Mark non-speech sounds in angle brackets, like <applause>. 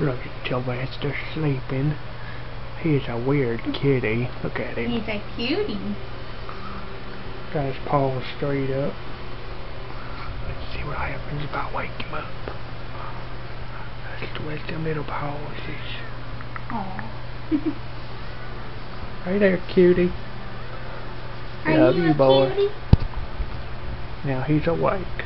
Look at Sylvester sleeping. He's a weird kitty. Look at him. He's a cutie. Got his paws straight up. Let's see what happens if I wake him up. Let's twist them little paws. Aww. <laughs> Hey there, cutie. Are Love you you, boy. cutie? Now he's awake.